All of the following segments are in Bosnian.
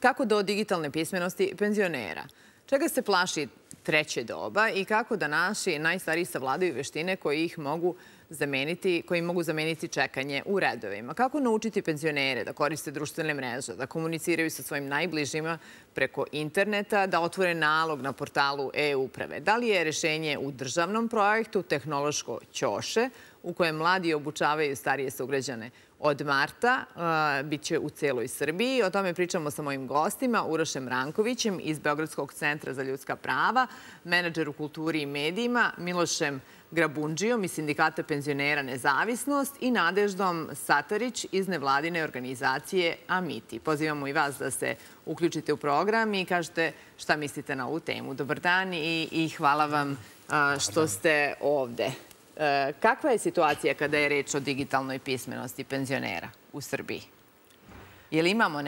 Kako do digitalne pismenosti penzionera? Čega se plaši treće doba i kako da naši najstariji savladaju veštine koji ih mogu zameniti, koji mogu zameniti čekanje u redovima. Kako naučiti penzionere da koriste društvene mreže, da komuniciraju sa svojim najbližima preko interneta, da otvore nalog na portalu e-uprave? Da li je rešenje u državnom projektu tehnološko ćoše u kojem mladi obučavaju starije sugrađane od marta, bit će u celoj Srbiji. O tome pričamo sa mojim gostima, Urošem Rankovićem iz Beogradskog centra za ljudska prava, menadžer u kulturi i medijima, Milošem Rankovićem, Grabunđijom iz Sindikata penzionera Nezavisnost i Nadeždom Satarić iz nevladine organizacije Amiti. Pozivamo i vas da se uključite u program i kažete šta mislite na ovu temu. Dobar dan i hvala vam što ste ovde. E, kakva je situacija kada je reč o digitalnoj pismenosti penzionera u Srbiji? Je li imamo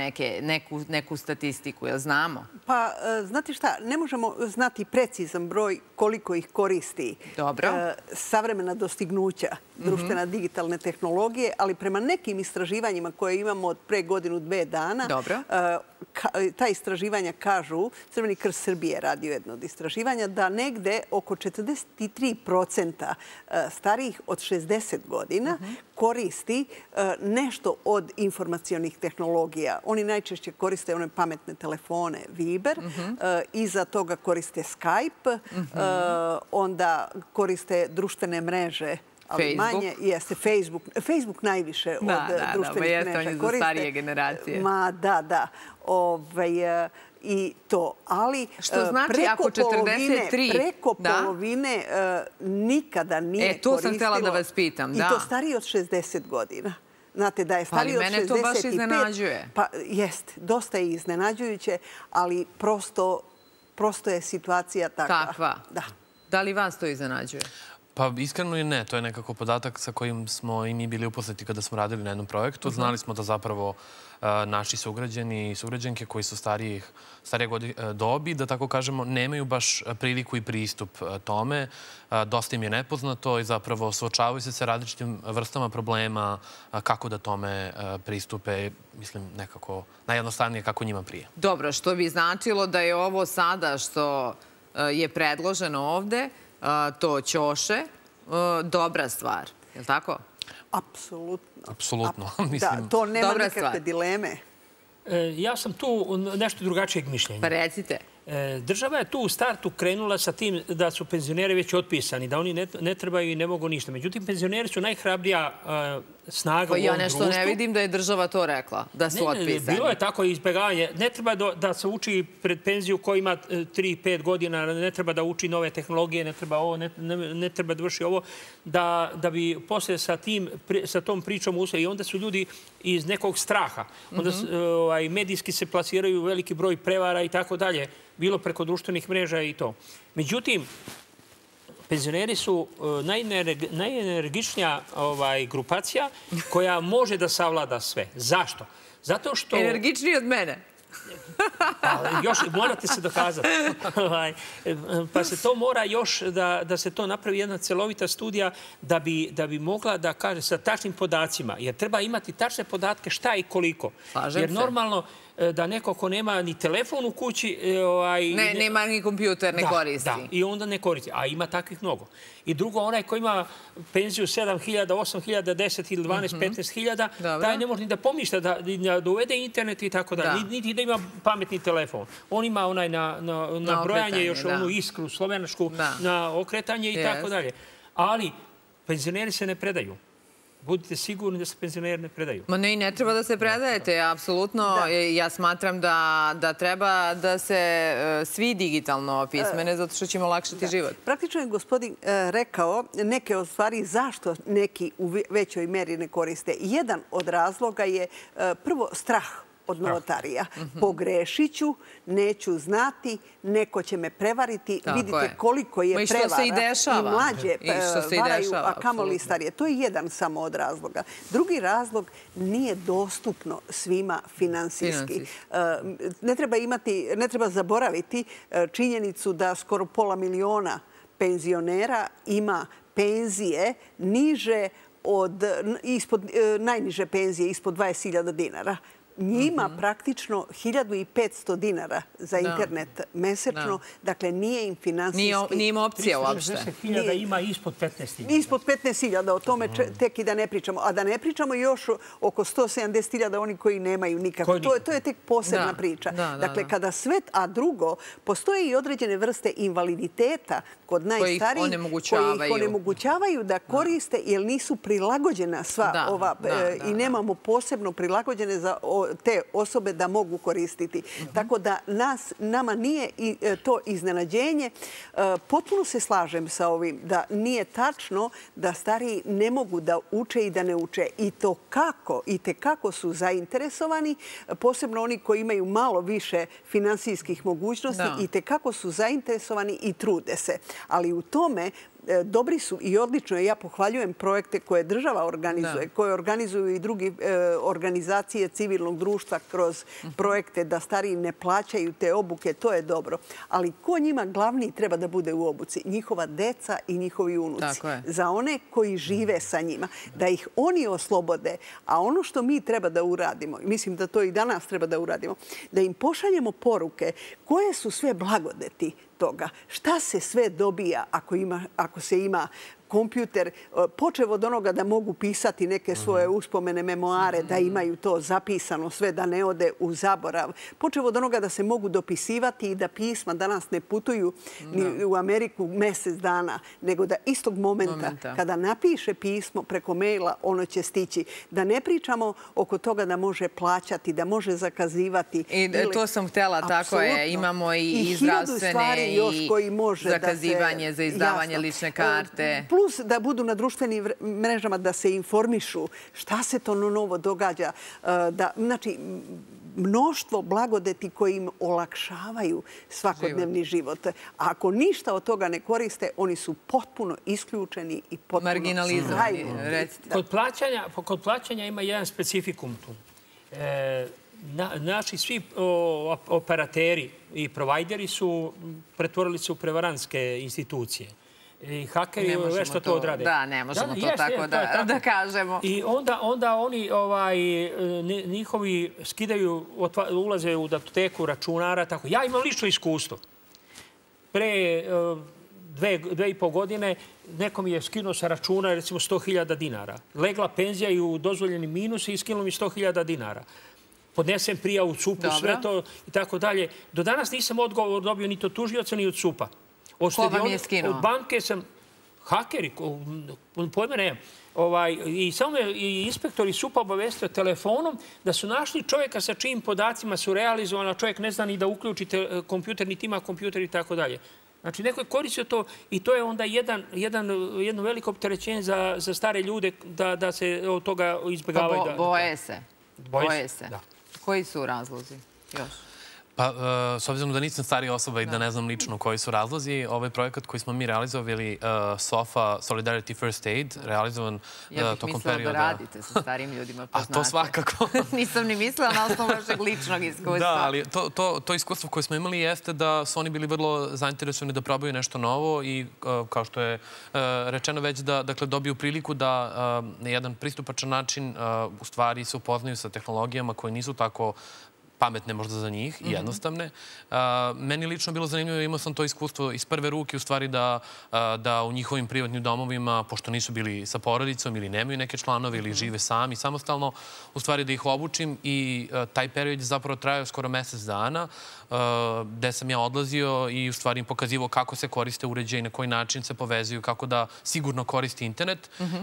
neku statistiku, jel znamo? Pa, e, znate šta, ne možemo znati precizan broj koliko ih koristi e, savremena dostignuća mhm. društvena digitalne tehnologije, ali prema nekim istraživanjima koje imamo od pre godinu, dve dana, ta istraživanja kažu, Crveni krst Srbije radio jedno od istraživanja, da negde oko 43% starijih od 60 godina mhm. koristi nešto od informacijonih tehnologija. Oni najčešće koriste one pametne telefone, Viber, mhm. iza toga koriste Skype, onda koriste društvene mreže, ali manje jeste Facebook. Facebook najviše od društvenih mreža koriste. Da, da, da, jeste on je za starije generacije. Ma, da, da. Ovaj, I to, ali Što znači ako 43... Preko polovine e, nikada nije koristilo. E, to sam htjela da vas pitam, da. I to stariji od 60 godina. Znate, da je pa stariji od 65... Ali mene to baš iznenađuje. Pa, jest, dosta je iznenađujuće, ali prosto prosto je situacija takva. Takva? Da. Da li vas to iznenađuje? Pa iskreno i ne. To je nekako podatak sa kojim smo i mi bili uposleti kada smo radili na jednom projektu. Mhm. Znali smo da zapravo naši sugrađani i sugrađenke koji su starije dobi, da tako kažemo, nemaju baš priliku i pristup tome. Dosta im je nepoznato i zapravo suočavaju se sa različitim vrstama problema kako da tome pristupe, mislim, nekako najjednostavnije kako njima prije. Dobro, što bi značilo da je ovo sada što je predloženo ovde, to ćoše, dobra stvar. Je li tako? Apsolutno. Apsolutno. Da, to nema nikakve dileme. E, ja sam tu nešto drugačijeg mišljenja. Pa recite. E, država je tu u startu krenula sa tim da su penzioneri već otpisani, da oni ne trebaju i ne mogu ništa. Međutim, penzioneri su najhrabrija e, snaga u ovom društvu. Ja nešto ne vidim da je država to rekla, da su otpisani. Bilo je tako izbjegavanje. Ne treba da se uči pred penziju koji ima 3-5 godina, ne treba da uči nove tehnologije, ne treba ovo, ne treba da vrši ovo, da bi posle sa tom pričom usvoji. I onda su ljudi iz nekog straha. Onda mhm. ovaj, medijski se plasiraju veliki broj prevara i tako dalje bilo preko društvenih mreža i to. Međutim, penzioneri su e, najenergičnija ovaj, grupacija koja može da savlada sve. Zašto? Zato što... Energičniji od mene. Pa, još morate se dokazati. Ovaj, pa se to mora još da se to napravi jedna celovita studija da bi mogla da kaže sa tačnim podacima. Jer treba imati tačne podatke šta i koliko. Jer normalno E, da neko ko nema ni telefon u kući... E, ovaj, ne, nema ni kompjuter, ne koristi. Da, i onda ne koristi. A ima takvih mnogo. I drugo, onaj ko ima penziju 7.000, 8.000, 10 ili 12, 15.000, taj ne može ni da pomišlja da uvede internet i tako da. Niti da ima pametni telefon. On ima onaj na brojanje, još onu iskru slovenačku, na okretanje i tako dalje. Ali penzioneri se ne predaju budite sigurni da se penzioneri ne predaju. Ma ne, ne treba da se predajete, apsolutno. Ja smatram da treba da se e, svi digitalno pismene, zato što ćemo lakšati život. Praktično je gospodin e, rekao neke od stvari zašto neki u većoj meri ne koriste. Jedan od razloga je e, prvo strah od novotarija. Mhm. Pogrešit ću, neću znati, neko će me prevariti. Vidite koliko je prevara. I što se i dešava. I mlađe varaju, a kamo li starije. To je jedan samo od razloga. Drugi razlog nije dostupno svima finansijski. E, ne treba imati, ne treba zaboraviti e, činjenicu da skoro pola miliona penzionera ima penzije niže od najniže penzije ispod 20.000 dinara njima mhm. praktično 1500 dinara za internet mesečno. Dakle, nije im finansijski... Nije im opcija uopšte. 360.000 ima ispod 15.000. Ispod 15.000, o tome tek i da ne pričamo. A da ne pričamo još oko 170.000 oni koji nemaju nikako. To je tek posebna priča. Dakle, kada svet, a drugo, postoje i određene vrste invaliditeta kod najstarijih koji ih onemogućavaju da koriste jer nisu prilagođena sva ova e, i nemamo posebno prilagođene za te osobe da mogu koristiti. Tako da nama nije e, to iznenađenje. E, potpuno se slažem sa ovim da nije tačno da stariji ne mogu da uče i da ne uče. I to kako i te kako su zainteresovani, posebno oni koji imaju malo više finansijskih mogućnosti i te kako su zainteresovani i trude se. Ali u tome dobri su i odlično. Ja pohvaljujem projekte koje država organizuje, koje organizuju i drugi e, organizacije civilnog društva kroz mhm. projekte da stariji ne plaćaju te obuke. To je dobro. Ali ko njima glavni treba da bude u obuci? Njihova deca i njihovi unuci. Za one koji žive sa njima. Da ih oni oslobode. A ono što mi treba da uradimo, mislim da to i danas treba da uradimo, da im pošaljemo poruke koje su sve blagodeti toga. Šta se sve dobija ako se ima kompjuter, e, počeo od onoga da mogu pisati neke svoje mhm. uspomene, memoare, da mhm. imaju to zapisano sve, da ne ode u zaborav. Počeo od onoga da se mogu dopisivati i da pisma danas ne putuju ni u Ameriku mesec dana, nego da istog momenta kada napiše pismo preko maila, ono će stići. Da ne pričamo oko toga da može plaćati, da može zakazivati. I to sam htjela, tako je. Imamo i zdravstvene i zakazivanje za izdavanje lične karte plus da budu na društvenim mrežama, da se informišu šta se to novo događa. E, znači, mnoštvo blagodeti koji im olakšavaju svakodnevni život. A ako ništa od toga ne koriste, oni su potpuno isključeni i potpuno... Marginalizovani, Kod plaćanja ima jedan specifikum tu. E, naši svi operateri i provajderi su pretvorili se u prevaranske institucije i hakeri već što to odrade. Da, ne možemo to tako da kažemo. I onda oni ovaj, njihovi skidaju, ulaze u datoteku računara. Ja imam lično iskustvo. Pre e, dve i pol godine neko mi je skinuo sa računa recimo 100.000 dinara. Legla penzija i u dozvoljeni minus i skinuo mi 100.000 dinara podnesem prija u CUP-u, sve to i tako dalje. Do danas nisam odgovor dobio ni to tužioca, ni od CUP-a. Ko vam je skinuo? Od banke sam hakeri, pojme ne, ovaj, i samo i inspektori su pa obavestio telefonom da su našli čovjeka sa čijim podacima su realizovani, a čovjek ne zna ni da uključite e, kompjuter, niti ima kompjuter i tako dalje. Znači, neko je koristio to i to je onda jedan, jedan, jedno veliko opterećenje za, za stare ljude da, da se od toga izbjegavaju. Pa boje se. Boje se. Koji su razlozi još? Pa, e, s obzirom da nisam starija osoba i da ne znam lično koji su razlozi, ovaj projekat koji smo mi realizovali, e, SOFA Solidarity First Aid, realizovan tokom perioda... Ja bih mislila da radite sa starim ljudima, pa znate. A to svakako. Nisam ni mislila na osnovu vašeg ličnog iskustva. Da, ali to iskustvo koje smo imali jeste da su oni bili vrlo zainteresovani da probaju nešto novo i, e, kao što je rečeno već, da dakle, dobiju priliku da na jedan pristupačan način u stvari se upoznaju sa tehnologijama koje nisu tako pametne možda za njih i mhm. jednostavne. Meni lično bilo zanimljivo, imao sam to iskustvo iz prve ruke, u stvari da u njihovim privatnim domovima, pošto nisu bili sa porodicom ili nemaju neke članove ili mhm. žive sami samostalno, u stvari da ih obučim i taj period je zapravo trajao skoro mesec dana, gde sam ja odlazio i u stvari im pokazivo kako se koriste uređaj, na koji način se povezuju, kako da sigurno koristi internet. Mhm.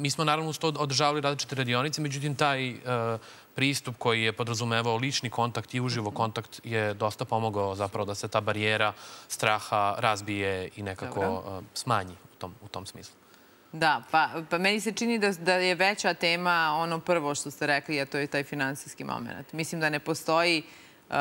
Mi smo naravno uz to održavali različite radionice, međutim taj pristup koji je podrazumevao lični kontakt i uživo kontakt je dosta pomogao zapravo da se ta barijera straha razbije i nekako uh, smanji u tom smislu. Da, pa, pa meni se čini da je veća tema ono prvo što ste rekli, a to je taj finansijski moment. Mislim da ne postoji uh,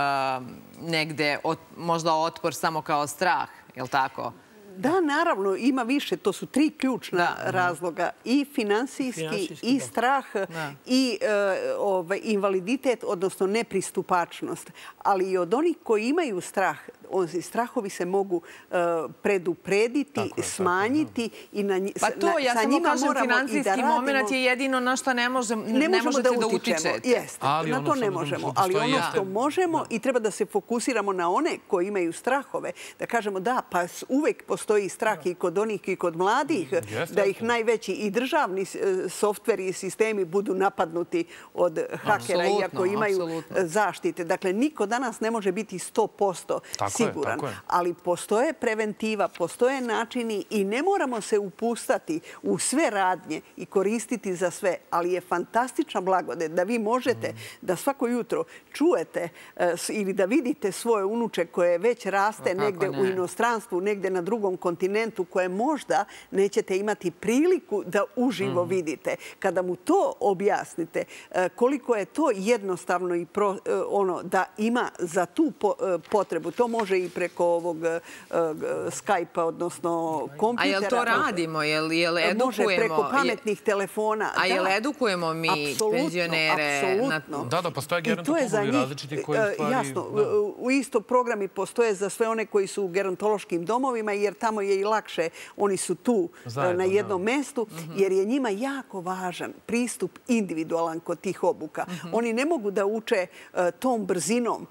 negde možda otpor samo kao strah, je li tako? Da, naravno, ima više. To su tri ključna razloga. I finansijski, i strah, i e, ovaj, invaliditet, odnosno nepristupačnost. Ali i od onih koji imaju strah, strahovi se mogu preduprediti, smanjiti i sa njima moramo i da radimo. Pa to, ja samo kažem, financijski moment je jedino na što ne možete da utičete. Jeste, na to ne možemo. Ali ono što možemo i treba da se fokusiramo na one koji imaju strahove, da kažemo da, pa uvek postoji strah i kod onih i kod mladih, da ih najveći i državni softveri i sistemi budu napadnuti od hakera, iako imaju zaštite. Dakle, niko danas ne može biti 100% siguran. Ali postoje preventiva, postoje načini i ne moramo se upustati u sve radnje i koristiti za sve. Ali je fantastična blagode da vi možete mm. da svako jutro čujete e, ili da vidite svoje unuče koje već raste negde u inostranstvu, negde na drugom kontinentu, koje možda nećete imati priliku da uživo mm. vidite. Kada mu to objasnite, e, koliko je to jednostavno i e, ono da ima za tu potrebu, to može i preko ovog Skype-a, odnosno kompjutera. A jel to radimo? Jel edukujemo? Može preko pametnih telefona. A jel edukujemo mi penzionere? Apsolutno. Da, da, postoje gerontologi različiti koji e, stvari... Jasno, u isto programi postoje za sve one koji su u gerontološkim domovima, jer tamo je i lakše. Oni su tu na jednom mestu, mhm. jer je njima jako važan pristup individualan kod tih obuka. Mhm. Oni ne mogu da uče tom brzinom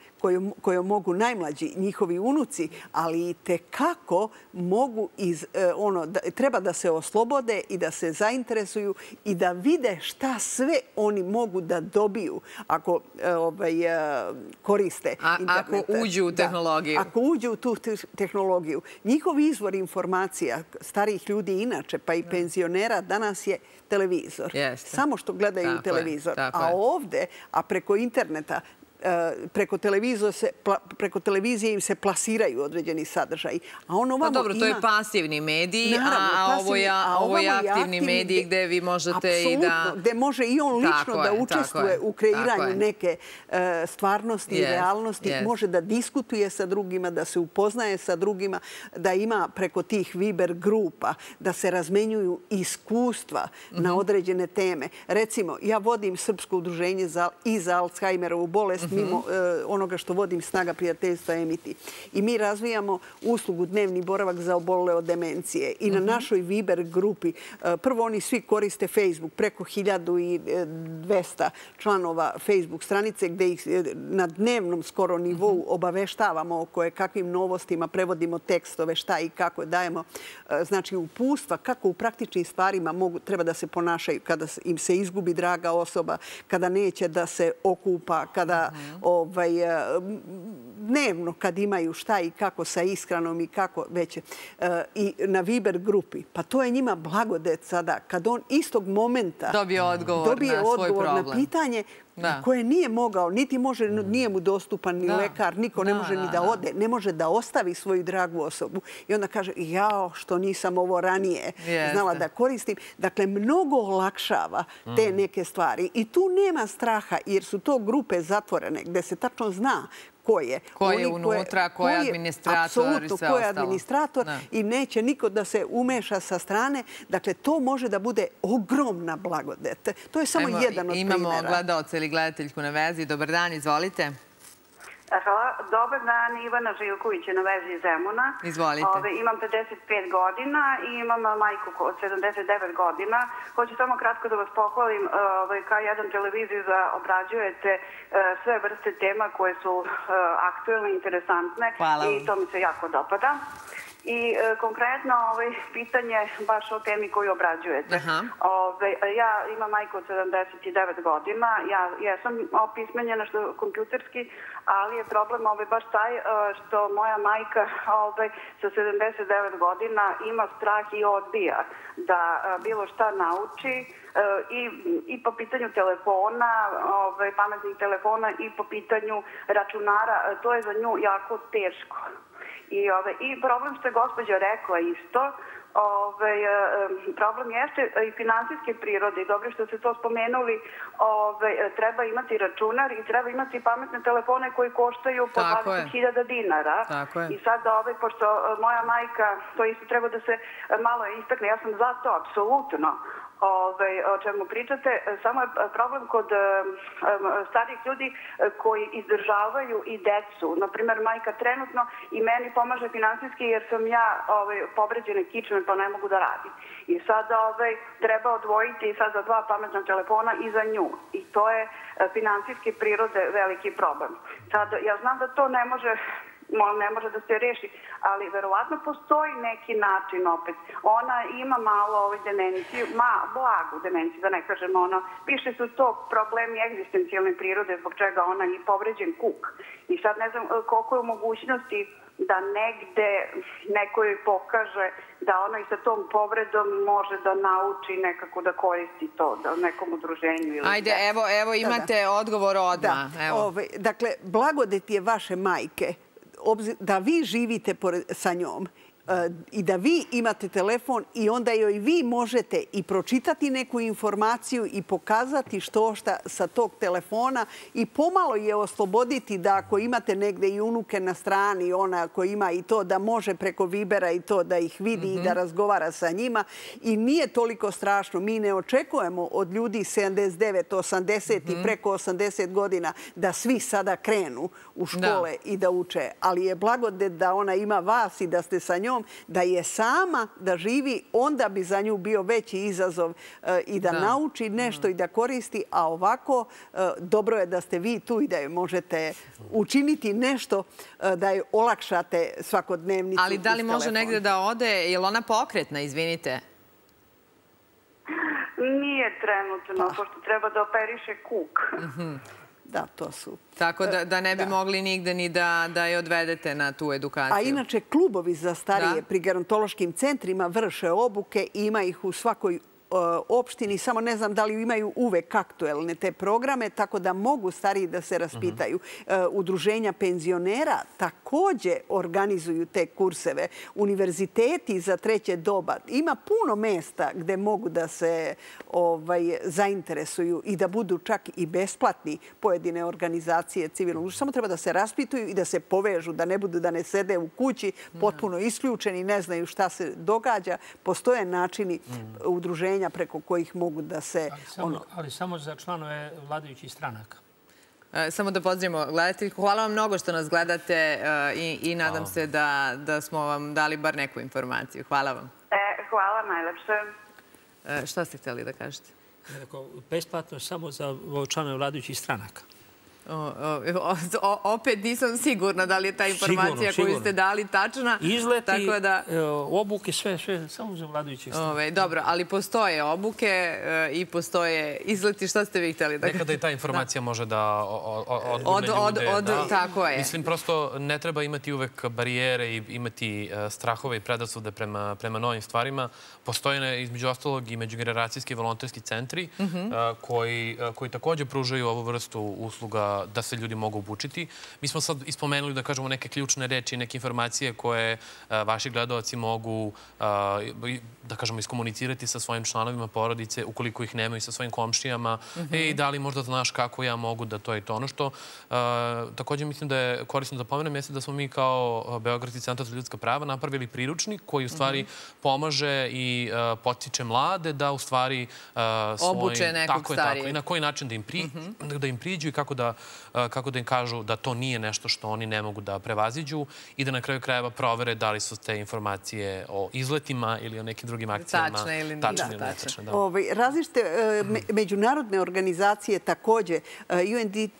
koje mogu najmlađi njihovi unuci, ali i tekako mogu iz, e, ono, treba da se oslobode i da se zainteresuju i da vide šta sve oni mogu da dobiju ako e, ovaj, e, koriste internet. Ako uđu u tehnologiju. Ako uđu u tu tehnologiju. Njihov izvor informacija starih ljudi inače, pa i penzionera, danas je televizor. Samo što gledaju televizor. A ovde, a preko interneta, Eh, preko televizije im se plasiraju određeni sadržaj. A ono pa dobro, to je pasivni medij, a ovo je aktivni medij gde vi možete i da... Gde može i on lično da učestvuje u kreiranju neke eh, stvarnosti i realnosti. Može da diskutuje sa drugima, da se upoznaje sa drugima, da ima preko tih Viber grupa, da se razmenjuju iskustva na mhm. određene teme. Recimo, ja vodim Srpsko udruženje i za Alzheimerovu bolest mimo mhm. e, onoga što vodim snaga prijateljstva Emiti. I mi razvijamo uslugu dnevni boravak za obolele od demencije. I na mhm. našoj Viber grupi, e, prvo oni svi koriste Facebook, preko 1200 članova Facebook stranice gde ih e, na dnevnom skoro nivou mhm. obaveštavamo o koje kakvim novostima prevodimo tekstove, šta i kako dajemo. Znači, upustva kako u praktičnim stvarima treba da se ponašaju kada im se izgubi draga osoba, kada neće da se okupa, kada ovaj, e, dnevno kad imaju šta i kako sa iskranom i kako već e, i na Viber grupi. Pa to je njima blagodet sada. Kad on istog momenta dobije odgovor na svoj problem. na pitanje koje nije mogao, niti može, nije mu dostupan ni lekar, niko ne može ni da ode, ne može da ostavi svoju dragu osobu. I onda kaže, jao, što nisam ovo ranije znala da koristim. Dakle, mnogo olakšava te mm. neke stvari. I tu nema straha, jer su to grupe zatvorene, gde se tačno zna ko je. Ko je unutra, ko je administrator i sve ostalo. Apsolutno, ko je administrator i neće niko da se umeša sa strane. Dakle, to može da bude ogromna blagodet. To je samo jedan od primjera. Imamo gledalce ili gledateljku na vezi. Dobar dan, izvolite. Hvala. Dobar dan, Ivana Živković je na vezi Zemuna. Izvolite. Imam 55 godina i imam majku od 79 godina. Hoću samo kratko da vas pohvalim kao jedan televiziju da obrađujete sve vrste tema koje su aktuelne, interesantne. Hvala I to mi se jako dopada. I e, konkretno ovaj, pitanje baš o temi koju obrađujete. Aha. Ove, ja imam majku od 79 godina, ja, ja sam opismenjena što kompjuterski, ali je problem ovaj, baš taj e, što moja majka ovaj, sa 79 godina ima strah i odbija da e, bilo šta nauči i, i po pitanju telefona, ovaj, pametnih telefona i po pitanju računara. To je za nju jako teško. I, ove, I problem što je gospođa rekla isto, Ove, problem jeste i finansijske prirode i dobro što ste to spomenuli, ove, treba imati računar i treba imati pametne telefone koji koštaju po 20.000 dinara. I sad, ove, pošto moja majka, to isto treba da se malo istakne, ja sam za to, apsolutno, ove, o čemu pričate. E, samo je problem kod e, starih ljudi e, koji izdržavaju i decu. Naprimer, majka trenutno i meni pomaže finansijski jer sam ja ove, povređene kičme pa ne mogu da radim. I sad ove, treba odvojiti sad za dva pametna telefona i za nju. I to je e, finansijski prirode veliki problem. Sad, ja znam da to ne može ne može da se reši, ali verovatno postoji neki način opet. Ona ima malo ovaj demenciju, ma, blagu demenciju, da ne kažem ono, više su to problemi egzistencijalne prirode zbog čega ona je povređen kuk. I sad ne znam koliko je u mogućnosti da negde neko joj pokaže da ona i sa tom povredom može da nauči nekako da koristi to da nekom udruženju. Ili Ajde, evo, evo imate da, da. odgovor odmah. Da. Evo. Ove, dakle, blagodet je vaše majke da vi živite sa njom i da vi imate telefon i onda joj vi možete i pročitati neku informaciju i pokazati što šta sa tog telefona i pomalo je osloboditi da ako imate negde i unuke na strani, ona ako ima i to da može preko Vibera i to da ih vidi i da mhm. razgovara sa njima i nije toliko strašno. Mi ne očekujemo od ljudi 79, 80 i mhm. preko 80 godina da svi sada krenu u škole i da uče, ali je blagodet da ona ima vas i da ste sa njom da je sama da živi, onda bi za nju bio veći izazov e, i da nauči nešto i da koristi, a ovako e, dobro je da ste vi tu i da je možete učiniti nešto e, da je olakšate svakodnevnicu. Ali da li može negde da ode? Je li ona pokretna, izvinite? Nije trenutno, pa. pošto treba da operiše kuk. Mhm. Da, to su. Tako da, da ne bi mogli nigde ni da, da je odvedete na tu edukaciju. A inače, klubovi za starije pri gerontološkim centrima vrše obuke i ima ih u svakoj opštini, samo ne znam da li imaju uvek aktuelne te programe, tako da mogu stariji da se raspitaju. E, udruženja penzionera takođe organizuju te kurseve. Univerziteti za treće doba. Ima puno mesta gde mogu da se ovaj, zainteresuju i da budu čak i besplatni pojedine organizacije civilnog. Samo treba da se raspituju i da se povežu, da ne budu da ne sede u kući potpuno isključeni, ne znaju šta se događa. Postoje načini udruženja udruženja preko kojih mogu da se... Ali samo za članove vladajućih stranaka. E, samo da pozdravimo gledatelji. Hvala vam mnogo što nas gledate e, i nadam se da smo vam dali bar neku informaciju. Hvala vam. E, hvala najlepše. Šta ste htjeli da kažete? Besplatno samo za članove vladajućih stranaka opet nisam sigurna da li je ta informacija koju ste dali tačna. Izleti, e, obuke, sve, sve, samo za vladajućih strana. Dobro, ali postoje obuke e, i postoje izleti. Šta ste vi htjeli? Nekada i ta informacija može da odgurne ljude. Tako je. Mislim, prosto ne treba imati uvek barijere i imati e, strahove i predrasude prema novim stvarima. Postoje između ostalog i međugeneracijski volonterski centri mhm. koji također pružaju ovu vrstu usluga da se ljudi mogu obučiti. Mi smo sad ispomenuli da kažemo neke ključne reči, neke informacije koje vaši gledalci mogu da kažemo iskomunicirati sa svojim članovima porodice ukoliko ih nemaju sa svojim komšijama mhm. i da li možda znaš kako ja mogu da to je to ono što. Također mislim da je korisno da pomenem jeste da smo mi kao Beogradski centar za ljudska prava napravili priručnik koji u stvari mhm. pomaže i potiče mlade da u stvari obuče nekog starije. I na koji način mhm. da im priđu i kako da kako da im kažu da to nije nešto što oni ne mogu da prevaziđu i da na kraju krajeva provere da li su te informacije o izletima ili o nekim drugim akcijama tačne ili netačne. Ovaj, različite e, međunarodne organizacije takođe, e, UNDP,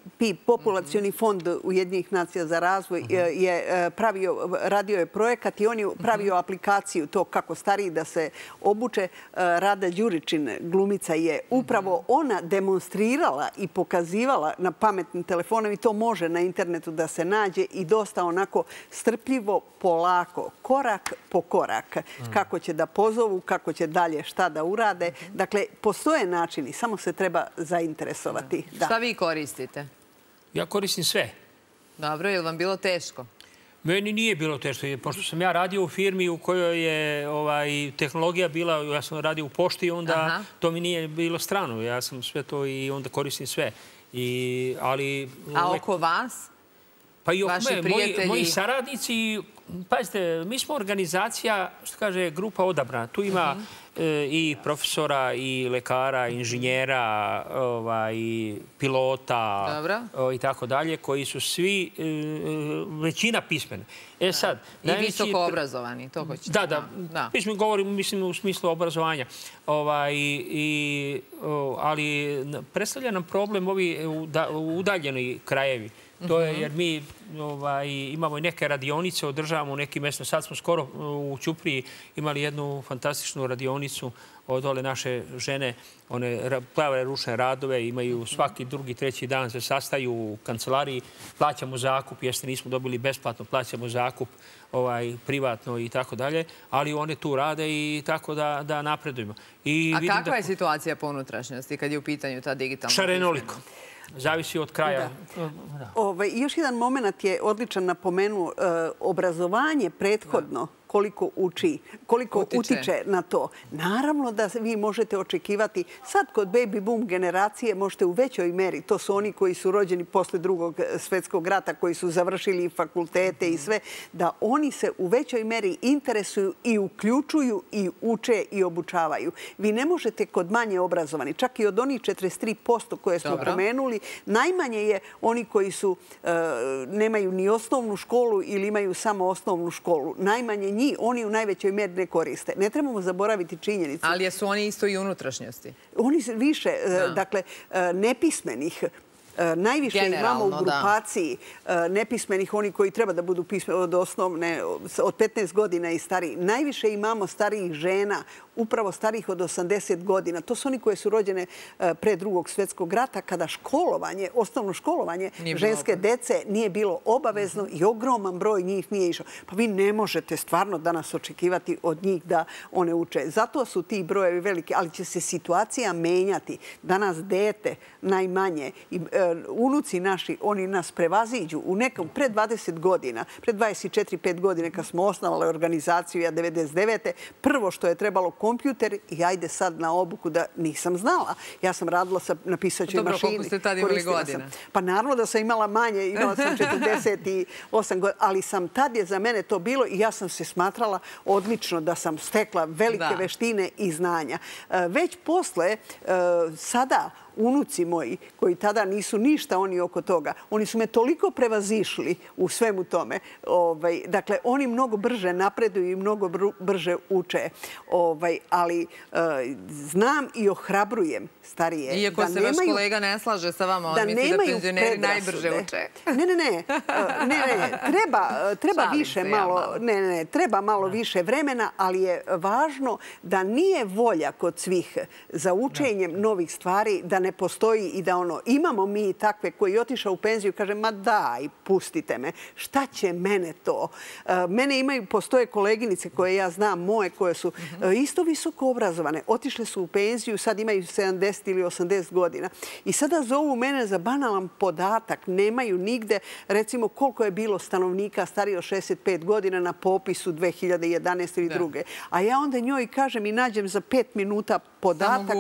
Populacioni fond Ujedinjih nacija za razvoj, je pravio, radio je projekat i on je pravio aplikaciju to kako stariji da se obuče. Rada Đuričin, glumica, je upravo ona demonstrirala i pokazivala na pametnim telefonom i to može na internetu da se nađe i dosta onako strpljivo, polako, korak po korak, kako će da pozovu, kako će dalje šta da urade. Dakle, postoje načini, samo se treba zainteresovati. Šta vi koristite? Ja koristim sve. Dobro, je li vam bilo teško? Meni nije bilo teško, pošto sam ja radio u firmi u kojoj je ovaj, tehnologija bila, ja sam radio u pošti, onda to mi nije bilo strano. Ja sam sve to i onda koristim sve. A oko vas? Pa i moji saradnici, pazite, mi smo organizacija, što kaže, grupa odabrana. Tu ima mhm. e, i profesora, i lekara, inženjera, ovaj, pilota i tako dalje, koji su svi e, većina pismene. E sad... I visoko obrazovani, to hoćete. Da, da. Mi govorim, mislim, u smislu obrazovanja. Ovaj, ali predstavlja nam problem ovi udaljeni krajevi. To je mhm. jer mi ovaj, imamo i neke radionice, održavamo u nekim mjestima. Sad smo skoro u Ćupriji imali jednu fantastičnu radionicu od ove naše žene. One plave ručne radove, imaju svaki drugi, treći dan se sastaju u kancelariji. Plaćamo zakup, jeste nismo dobili besplatno, plaćamo zakup ovaj, privatno i tako dalje. Ali one tu rade i tako da napredujemo. A kakva je situacija po unutrašnjosti kad je u pitanju ta digitalna... Šarenoliko. Zavisi od kraja. Ovaj, još jedan moment je odličan napomenu. E, obrazovanje prethodno koliko uči, koliko utiče na to. Naravno da vi možete očekivati, sad kod baby boom generacije možete u većoj meri, to su oni koji su rođeni posle drugog svetskog rata, koji su završili fakultete i sve, da oni se u većoj meri interesuju i uključuju i uče i obučavaju. Vi ne možete kod manje obrazovani, čak i od onih 43% koje smo pomenuli, najmanje je oni koji su e, nemaju ni osnovnu školu ili imaju samo osnovnu školu. Najmanje njih oni u najvećoj mjeri ne koriste. Ne trebamo zaboraviti činjenicu. Ali su oni isto i unutrašnjosti? Oni više, e, dakle, e, nepismenih, E, najviše imamo u grupaciji nepismenih, oni koji treba da budu pismeni od osnovne, od 15 godina i stariji. Najviše imamo starijih žena, upravo starijih od 80 godina. To su oni koje su rođene e, pre drugog svjetskog rata, kada školovanje, osnovno školovanje ženske dece nije bilo obavezno i ogroman broj njih nije išao. Pa vi ne možete stvarno danas očekivati od njih da one uče. Zato su ti brojevi veliki, ali će se situacija menjati. Danas dete najmanje unuci naši, oni nas prevaziđu u nekom pred 20 godina, pred 24-5 godine kad smo osnovali organizaciju ja 99. Prvo što je trebalo kompjuter i ajde sad na obuku da nisam znala. Ja sam radila sa napisaćoj mašini. Dobro, koliko ste tad imali godina? Pa naravno da sam imala manje, imala sam 48 godina, ali sam tad je za mene to bilo i ja sam se smatrala odlično da sam stekla velike veštine i znanja. E, već posle, e, sada, unuci moji, koji tada nisu ništa oni oko toga, oni su me toliko prevazišli u svemu tome. Ovaj, dakle, oni mnogo brže napreduju i mnogo brže uče. Ovaj, ali eh, znam i ohrabrujem starije. Iako se vaš kolega ne slaže sa vama, on misli da penzioneri najbrže uče. Ne, ne, ne. Ne, ne. Treba, treba više malo, ne, ne, treba malo više vremena, ali je važno da nije volja kod svih za učenjem novih stvari, da ne postoji i da ono, imamo mi takve koji je otišao u penziju i kaže, ma daj, pustite me, šta će mene to? E, mene imaju, postoje koleginice koje ja znam, moje, koje su e, isto visoko obrazovane, otišle su u penziju, sad imaju 70 ili 80 godina i sada zovu mene za banalan podatak, nemaju nigde, recimo, koliko je bilo stanovnika stariji od 65 godina na popisu 2011. ili druge. A ja onda njoj kažem i nađem za pet minuta podatak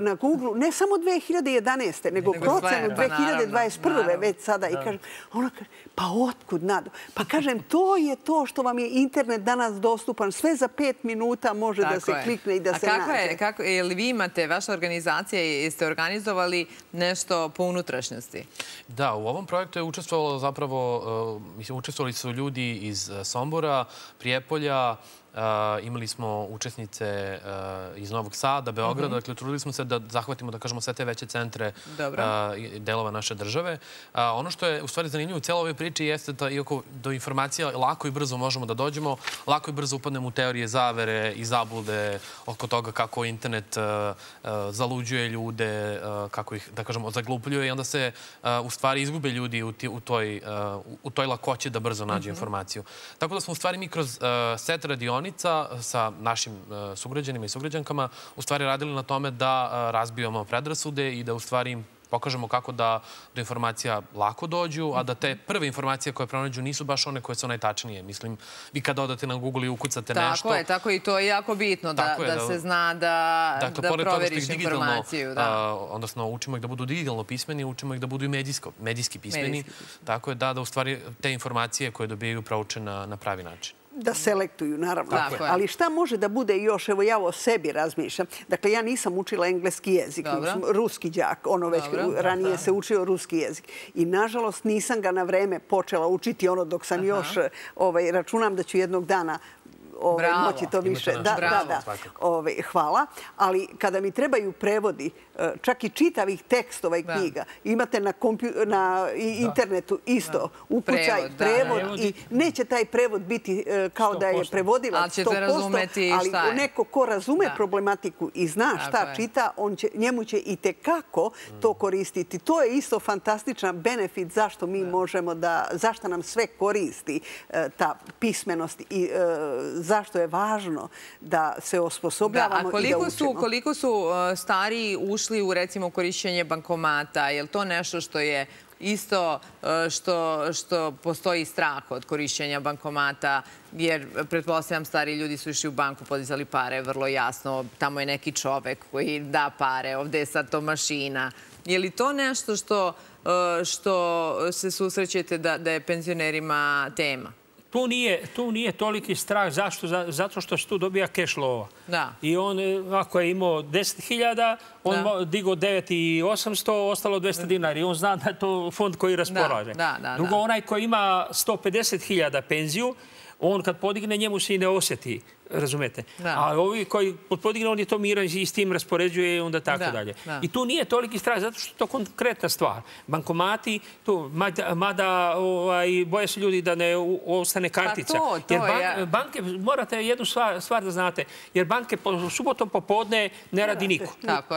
na Google, ne samo 2011. nego procenu 2021. Pa već sada. I kažem, ona kaže, pa otkud nado? Pa kažem, to je to što vam je internet danas dostupan. Sve za pet minuta može da se klikne i da se nađe. A kako je, je li vi imate, vaša organizacija, jeste organizovali nešto po unutrašnjosti? Da, u ovom projektu je učestvovalo zapravo, uh, mislim, učestvovali su ljudi iz uh, Sombora, Prijepolja, imali smo učesnice iz Novog Sada, Beograda. Mhm. Dakle, trudili smo se da zahvatimo, da kažemo, sve te veće centre delova naše države. Ono što je u stvari zanimljivo u cijeloj ovoj priči jeste da iako do informacija lako i brzo možemo da dođemo, lako i brzo upadnemo u teorije zavere i zablude oko toga kako internet zaluđuje ljude, kako ih, da kažemo, zaglupljuje i onda se u stvari izgube ljudi u toj lakoći da brzo nađu mhm. informaciju. Tako da smo u stvari mi kroz set radiona radionica sa našim e, sugrađanima i sugrađankama u stvari radili na tome da e, razbijamo predrasude i da u stvari pokažemo kako da do informacija lako dođu, a da te prve informacije koje pronađu nisu baš one koje su najtačnije. Mislim, vi kada odate na Google i ukucate nešto... Tako je, tako i to je jako bitno da se zna da dakle, proveriš informaciju. Odnosno, učimo ih da budu digitalno pismeni, učimo ih da budu i medijski pismeni. Tako je da, da u stvari te informacije koje dobijaju prouče na pravi način da selektuju, naravno. Ali šta može da bude još, evo ja o sebi razmišljam. Dakle, ja nisam učila engleski jezik, ruski džak, ono već ranije se učio ruski jezik. I nažalost nisam ga na vreme počela učiti ono dok sam još ovaj, računam da ću jednog dana ovaj, moći to više. Da, da, da. Ovaj, hvala. Ali kada mi trebaju prevodi, e, čak i čitavih tekstova i knjiga, imate na internetu isto. Upućaj prevod i neće taj prevod biti e, kao da je prevodila 100%, ali neko ko razume problematiku i zna šta čita, njemu će i tekako to koristiti. To je isto fantastičan benefit zašto mi možemo da, zašto nam sve koristi e, ta pismenost i zašto je važno da se osposobljavamo i da učimo. Koliko su uh, stariji ušli u recimo korišćenje bankomata? Je li to nešto što je isto e, što, što postoji strah od korišćenja bankomata? Jer, pretpostavljam, stari ljudi su išli u banku, podizali pare, vrlo jasno. Tamo je neki čovek koji da pare, ovde je sad to mašina. Je li to nešto što e, što se susrećete da je penzionerima tema? Tu nije, tu nije toliki strah. Zašto? Zato što se tu dobija keš lova. Da. I on, ako je imao 10.000, on digo 9.800, ostalo 200 dinara. I on zna da je to fond koji raspolaže. Da, da, Drugo, onaj koji ima 150.000 penziju, on kad podigne, njemu se i ne osjeti razumete. A ovi koji podigne, on je to miran i s tim raspoređuje i onda tako dalje. I tu nije toliki strah, zato što je to konkretna stvar. Bankomati, mada ovaj, boje se ljudi da ne ostane kartica. Pa jer banke, morate jednu stvar da znate, jer banke subotom popodne ne radi niko.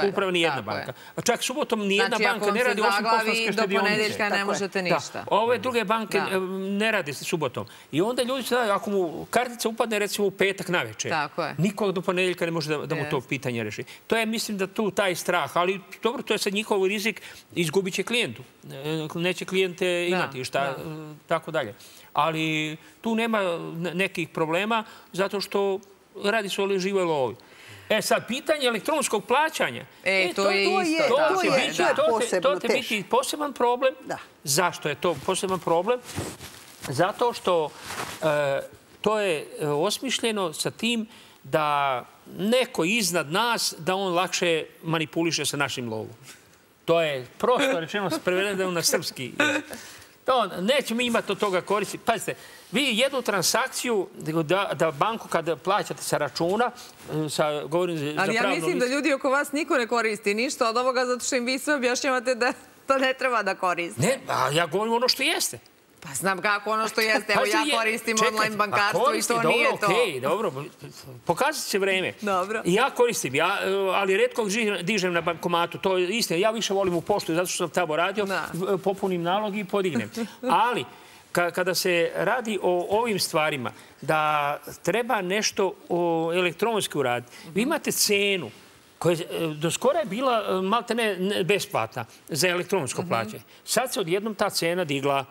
Upravo ni jedna banka. Čak subotom ni jedna znači, banka ne radi osim poštanske štedionice. do ponedeljka ne možete ništa. Ove druge banke ne radi subotom. I onda ljudi se ako mu kartica upadne recimo u petak na večer. Tako je. Nikog do ponedeljka ne može da mu to pitanje reši. To je, mislim, da tu taj strah. Ali dobro, to je sad njihov rizik. Izgubit će klijentu. Neće klijente imati šta, tako dalje. Ali tu nema nekih problema zato što radi se o živoj lovi. E sad, pitanje elektronskog plaćanja. E, to je isto. To će biti poseban problem. Zašto je to poseban problem? Zato što e, to je e, osmišljeno sa tim da neko iznad nas, da on lakše manipuliše sa našim lovom. To je prosto rečeno prevedeno na srpski. To, nećemo imati od toga koristi. Pazite, vi jednu transakciju da, da banku kada plaćate sa računa, e, sa, govorim za Ali ja mislim da ljudi oko vas niko ne koristi ništa od ovoga zato što im vi sve objašnjavate da to ne treba da koristi. Ne, a ja govorim ono što jeste. Pa znam kako ono što jeste. Evo ja koristim online bankarstvo i to nije to. Dobro, pokazat će vreme. Dobro. Ja koristim, ali redko dižem na bankomatu. To je istina. Ja više volim u poštu zato što sam tamo radio. Popunim nalog i podignem. Ali, kada se radi o ovim stvarima, da treba nešto elektronski uraditi, vi imate cenu koja e, do skora je bila e, malte ne besplatna za elektronsko mhm. plaćanje. Sad se odjednom ta cena digla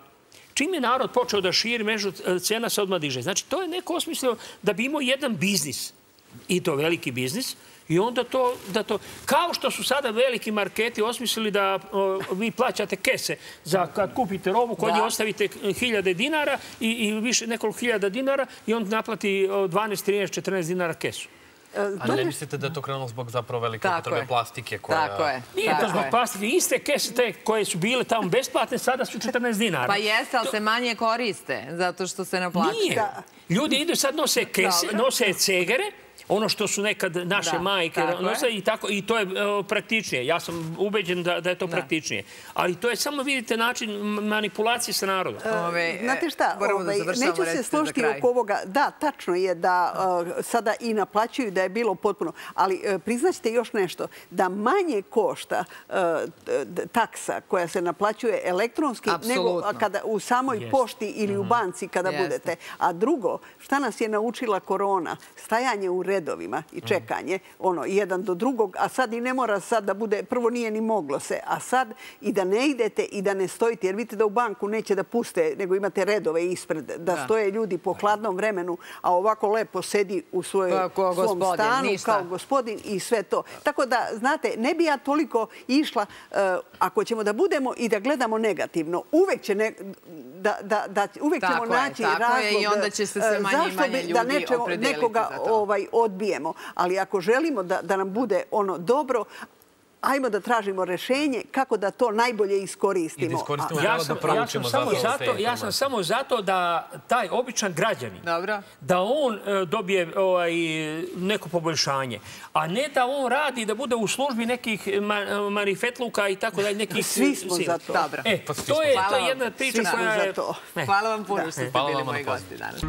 Čim je narod počeo da širi mežu, e, cena se odmah diže. Znači, to je neko osmislio da bi imao jedan biznis, i to veliki biznis, i onda to, da to, kao što su sada veliki marketi osmislili da vi plaćate kese za kad kupite robu, kod nje ostavite hiljade dinara i, i više nekoliko hiljada dinara i on naplati 12, 13, 14 dinara kesu. A ne mislite da je to krenulo zbog zapravo velike potrebe plastike? Tako je. Nije to zbog plastike. Iste kese te koje su bile tamo besplatne, sada su 14 dinara. Pa jeste, ali se manje koriste, zato što se naplaćaju. Nije. Ljudi idu sad nose kese, nose cegere, ono što su nekad naše majke nose i tako i to je e, praktičnije. Ja sam ubeđen da, da je to praktičnije. Ali to je samo, vidite, način manipulacije sa narodom. E, znate šta, ovaj, neću se složiti oko ovoga. Da, tačno je da e, sada i naplaćuju da je bilo potpuno. Ali priznaćete još nešto, da manje košta taksa koja se naplaćuje elektronski nego kada u samoj pošti ili u mhm. banci kada budete. A drugo, šta nas je naučila korona? Stajanje u redu redovima i čekanje, ono, jedan do drugog, a sad i ne mora sad da bude, prvo nije ni moglo se, a sad i da ne idete i da ne stojite, jer vidite da u banku neće da puste, nego imate redove ispred, da stoje ljudi po hladnom vremenu, a ovako lepo sedi u svojom stanu kao gospodin i sve to. Tako da, znate, ne bi ja toliko išla, eh, ako ćemo da budemo i da gledamo negativno, uvek će da uvek ćemo naći razlog i onda će se sve manje i manje ljudi opredeliti nekoga ovaj, odbijemo. Ali ako želimo da nam bude ono dobro, ajmo da tražimo rešenje kako da to najbolje iskoristimo. I da iskoristimo ja sam, da proučimo ja zato, Ja sam samo zato da taj običan građanin, da on e, dobije ovaj, neko poboljšanje, a ne da on radi da bude u službi nekih marifetluka i tako da nekih... Svi smo za to. E, to je, to je jedna priča koja je... Hvala vam puno što ste bili moji gosti danas.